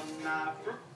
um, uh, not.